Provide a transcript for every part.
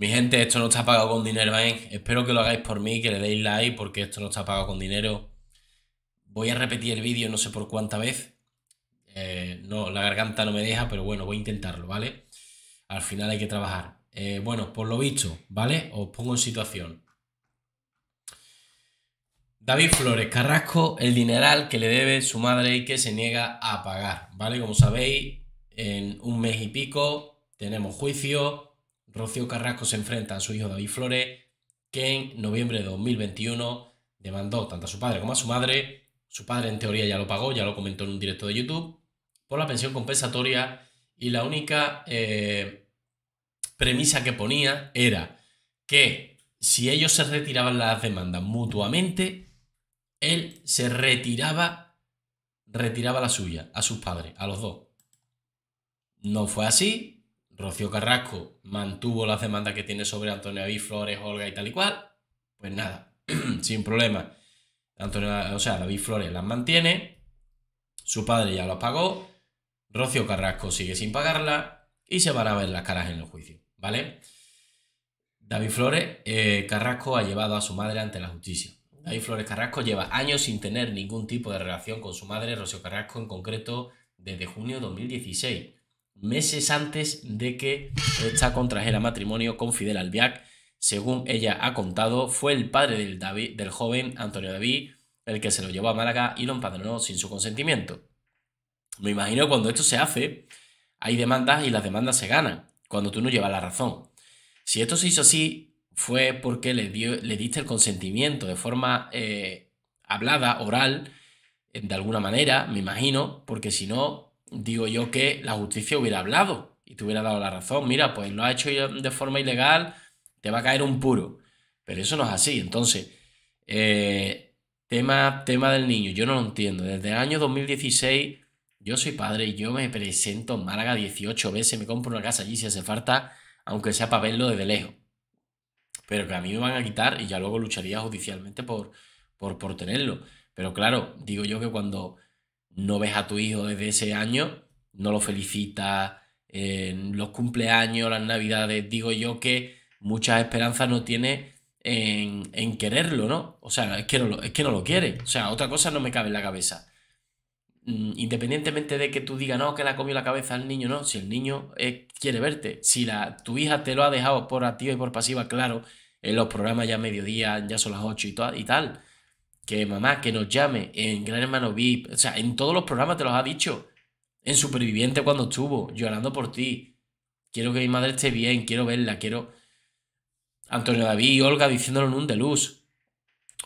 Mi gente, esto no está pagado con dinero, ¿eh? Espero que lo hagáis por mí, que le deis like, porque esto no está pagado con dinero. Voy a repetir el vídeo no sé por cuánta vez. Eh, no, la garganta no me deja, pero bueno, voy a intentarlo, ¿vale? Al final hay que trabajar. Eh, bueno, por lo visto, ¿vale? Os pongo en situación. David Flores Carrasco, el dineral que le debe su madre y que se niega a pagar, ¿vale? Como sabéis, en un mes y pico tenemos juicio, Rocío Carrasco se enfrenta a su hijo David Flores, que en noviembre de 2021 demandó tanto a su padre como a su madre. Su padre en teoría ya lo pagó, ya lo comentó en un directo de YouTube, por la pensión compensatoria y la única eh, premisa que ponía era que si ellos se retiraban las demandas mutuamente, él se retiraba, retiraba la suya a sus padres, a los dos. No fue así, Rocío Carrasco mantuvo las demandas que tiene sobre Antonio David Flores, Olga y tal y cual, pues nada, sin problema. Antonio, o sea, David Flores las mantiene, su padre ya las pagó, Rocío Carrasco sigue sin pagarla y se van a ver las caras en el juicio, ¿vale? David Flores eh, Carrasco ha llevado a su madre ante la justicia. David Flores Carrasco lleva años sin tener ningún tipo de relación con su madre, Rocío Carrasco en concreto, desde junio de 2016 meses antes de que esta contrajera matrimonio con Fidel Albiac. Según ella ha contado, fue el padre del, del joven Antonio David el que se lo llevó a Málaga y lo empadronó sin su consentimiento. Me imagino cuando esto se hace, hay demandas y las demandas se ganan, cuando tú no llevas la razón. Si esto se hizo así, fue porque le, dio, le diste el consentimiento de forma eh, hablada, oral, de alguna manera, me imagino, porque si no, digo yo que la justicia hubiera hablado y te hubiera dado la razón. Mira, pues lo ha hecho de forma ilegal, te va a caer un puro. Pero eso no es así. Entonces, eh, tema, tema del niño, yo no lo entiendo. Desde el año 2016, yo soy padre y yo me presento en Málaga 18 veces, me compro una casa allí si hace falta, aunque sea para verlo desde lejos. Pero que a mí me van a quitar y ya luego lucharía judicialmente por, por, por tenerlo. Pero claro, digo yo que cuando no ves a tu hijo desde ese año, no lo felicitas en los cumpleaños, las navidades, digo yo que muchas esperanzas no tiene en, quererlo, ¿no? O sea, es que no, lo, es que no lo quiere. O sea, otra cosa no me cabe en la cabeza. Mm, independientemente de que tú digas, no, que le ha comido la cabeza al niño, no, si el niño eh, quiere verte, si la, tu hija te lo ha dejado por activa y por pasiva, claro, en los programas ya mediodía, ya son las 8 y, y tal, que mamá, que nos llame en Gran Hermano VIP, o sea, en todos los programas te los ha dicho. En Superviviente cuando estuvo, llorando por ti. Quiero que mi madre esté bien, quiero verla, quiero... Antonio David y Olga diciéndolo en un de luz.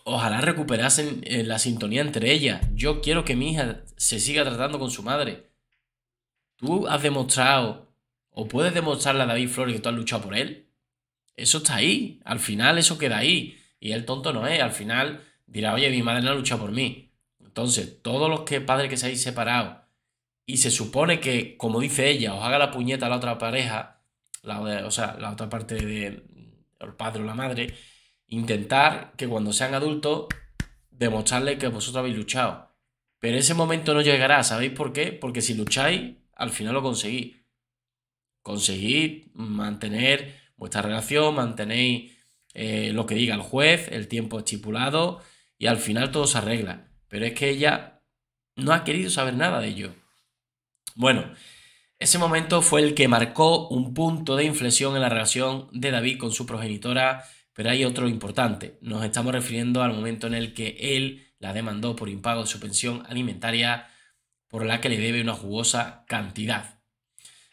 Ojalá recuperasen eh, la sintonía entre ellas. Yo quiero que mi hija se siga tratando con su madre. Tú has demostrado, o puedes demostrarle a David Flores que tú has luchado por él. Eso está ahí. Al final eso queda ahí. Y el tonto no es. Al final dirá, oye, mi madre no ha luchado por mí. Entonces, todos los que padres que se hayáis separado y se supone que, como dice ella, os haga la puñeta a la otra pareja, la, o sea, la otra parte de el padre o la madre, intentar que cuando sean adultos demostrarle que vosotros habéis luchado. Pero ese momento no llegará, ¿sabéis por qué? Porque si lucháis, al final lo conseguís. Conseguís mantener vuestra relación, mantenéis eh, lo que diga el juez, el tiempo estipulado y al final todo se arregla. Pero es que ella no ha querido saber nada de ello. Bueno, ese momento fue el que marcó un punto de inflexión en la relación de David con su progenitora, pero hay otro importante. Nos estamos refiriendo al momento en el que él la demandó por impago de su pensión alimentaria, por la que le debe una jugosa cantidad.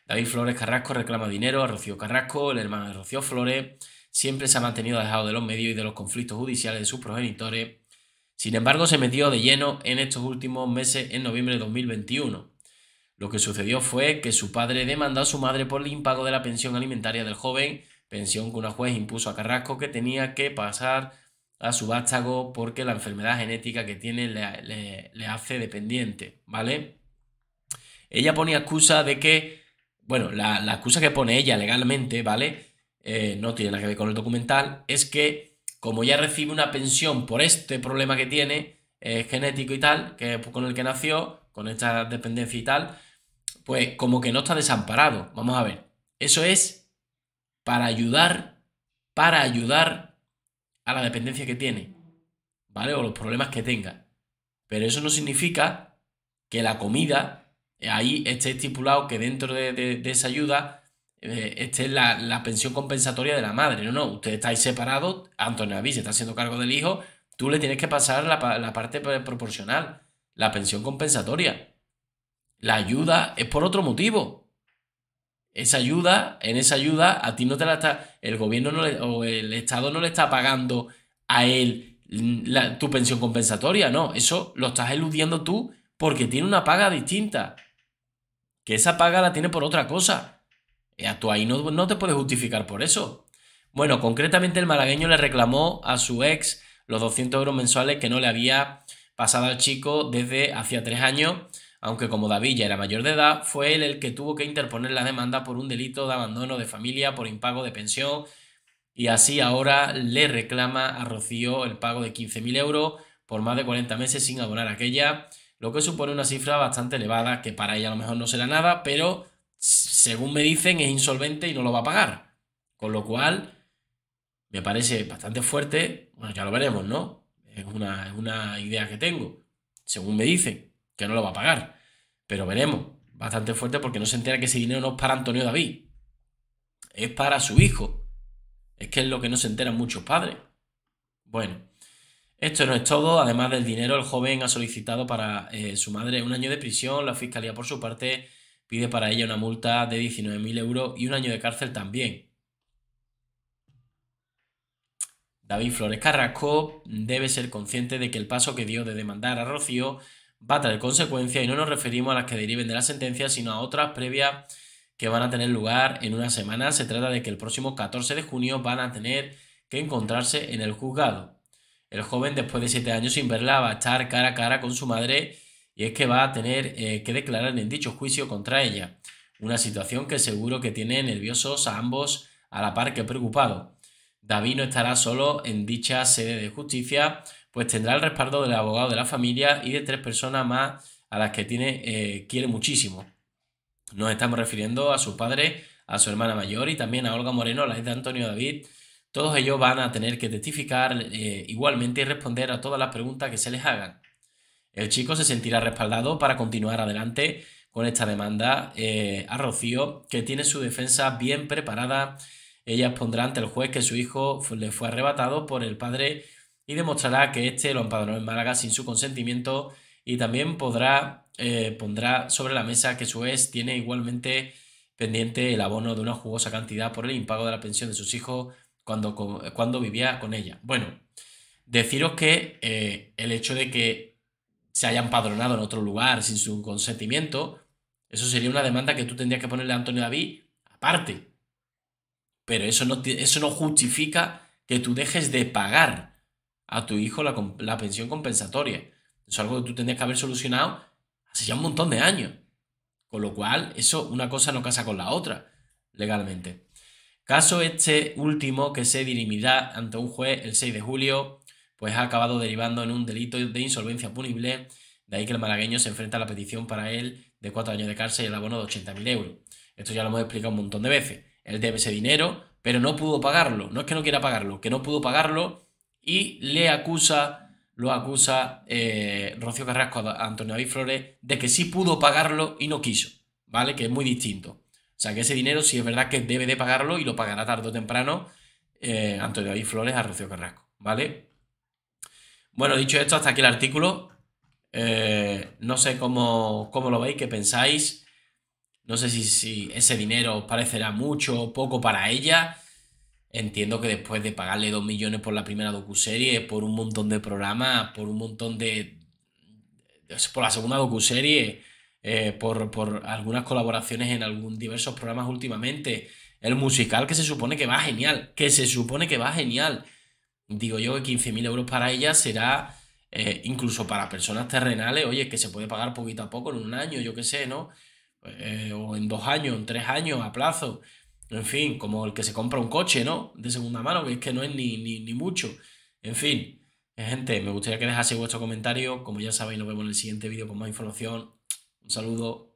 David Flores Carrasco reclama dinero a Rocío Carrasco, el hermano de Rocío Flores, siempre se ha mantenido alejado de los medios y de los conflictos judiciales de sus progenitores sin embargo, se metió de lleno en estos últimos meses en noviembre de 2021. Lo que sucedió fue que su padre demandó a su madre por el impago de la pensión alimentaria del joven, pensión que una juez impuso a Carrasco que tenía que pasar a su vástago porque la enfermedad genética que tiene le, hace dependiente, ¿vale? Ella ponía excusa de que, bueno, la, excusa que pone ella legalmente, ¿vale? Eh, no tiene nada que ver con el documental, es que como ya recibe una pensión por este problema que tiene, eh, genético y tal, que con el que nació, con esta dependencia y tal, pues como que no está desamparado. Vamos a ver, eso es para ayudar para ayudar a la dependencia que tiene, ¿vale? O los problemas que tenga. Pero eso no significa que la comida, ahí esté estipulado que dentro de, esa ayuda eh, esté la, pensión compensatoria de la madre. No, no, ustedes estáis separados, Antonio David se está haciendo cargo del hijo, tú le tienes que pasar la, la parte proporcional, la pensión compensatoria. La ayuda es por otro motivo. Esa ayuda, en esa ayuda, a ti no te la está. El gobierno o el Estado no le está pagando a él tu pensión compensatoria, no. Eso lo estás eludiendo tú porque tiene una paga distinta. Que esa paga la tiene por otra cosa. Y tú ahí no, no te puedes justificar por eso. Bueno, concretamente el malagueño le reclamó a su ex los 200 euros mensuales que no le había pasado al chico desde hacía tres años aunque como David ya era mayor de edad, fue él el que tuvo que interponer la demanda por un delito de abandono de familia por impago de pensión y así ahora le reclama a Rocío el pago de 15.000 euros por más de 40 meses sin abonar aquella, lo que supone una cifra bastante elevada que para ella a lo mejor no será nada, pero según me dicen es insolvente y no lo va a pagar. Con lo cual, me parece bastante fuerte, bueno, ya lo veremos, ¿no? Es una, idea que tengo, según me dicen que no lo va a pagar. Pero veremos, bastante fuerte porque no se entera que ese dinero no es para Antonio David, es para su hijo. Es que es lo que no se enteran muchos padres. Bueno, esto no es todo. Además del dinero, el joven ha solicitado para eh, su madre un año de prisión. La fiscalía, por su parte, pide para ella una multa de 19.000 euros y un año de cárcel también. David Flores Carrasco debe ser consciente de que el paso que dio de demandar a Rocío va a traer consecuencias y no nos referimos a las que deriven de la sentencia, sino a otras previas que van a tener lugar en una semana. Se trata de que el próximo 14 de junio van a tener que encontrarse en el juzgado. El joven, después de siete años sin verla, va a estar cara a cara con su madre y es que va a tener eh, que declarar en dicho juicio contra ella. Una situación que seguro que tiene nerviosos a ambos a la par que preocupado. David no estará solo en dicha sede de justicia, pues tendrá el respaldo del abogado de la familia y de tres personas más a las que tiene, eh, quiere muchísimo. Nos estamos refiriendo a su padre, a su hermana mayor y también a Olga Moreno, la hija de Antonio David. Todos ellos van a tener que testificar eh, igualmente y responder a todas las preguntas que se les hagan. El chico se sentirá respaldado para continuar adelante con esta demanda eh, a Rocío, que tiene su defensa bien preparada. Ella expondrá ante el juez que su hijo le fue arrebatado por el padre y demostrará que éste lo empadronó en Málaga sin su consentimiento y también podrá, eh, pondrá sobre la mesa que su ex tiene igualmente pendiente el abono de una jugosa cantidad por el impago de la pensión de sus hijos cuando, cuando vivía con ella. Bueno, deciros que eh, el hecho de que se haya empadronado en otro lugar sin su consentimiento, eso sería una demanda que tú tendrías que ponerle a Antonio David aparte. Pero eso no, eso no justifica que tú dejes de pagar a tu hijo la, pensión compensatoria. Eso es algo que tú tendrías que haber solucionado hace ya un montón de años. Con lo cual, eso, una cosa no casa con la otra, legalmente. Caso este último que se dirimirá ante un juez el 6 de julio, pues ha acabado derivando en un delito de insolvencia punible, de ahí que el malagueño se enfrenta a la petición para él de cuatro años de cárcel y el abono de 80.000 euros. Esto ya lo hemos explicado un montón de veces. Él debe ese dinero, pero no pudo pagarlo. No es que no quiera pagarlo, que no pudo pagarlo y le acusa, lo acusa eh, Rocío Carrasco a Antonio David Flores de que sí pudo pagarlo y no quiso, ¿vale? Que es muy distinto. O sea, que ese dinero sí es verdad que debe de pagarlo y lo pagará tarde o temprano eh, Antonio David Flores a Rocío Carrasco, ¿vale? Bueno, dicho esto, hasta aquí el artículo. Eh, no sé cómo, cómo, lo veis, qué pensáis. No sé si, si ese dinero os parecerá mucho o poco para ella. Entiendo que después de pagarle 2 millones por la primera docuserie, por un montón de programas, por un montón de. por la segunda docuserie, eh, por, por algunas colaboraciones en algún diversos programas últimamente, el musical que se supone que va genial, que se supone que va genial. Digo yo que 15.000 euros para ella será, eh, incluso para personas terrenales, oye, que se puede pagar poquito a poco en un año, yo qué sé, ¿no? Eh, o en dos años, en tres años, a plazo. En fin, como el que se compra un coche, ¿no? De segunda mano, que es que no es ni, ni, mucho. En fin, gente, me gustaría que dejase vuestro comentario. Como ya sabéis, nos vemos en el siguiente vídeo con más información. Un saludo.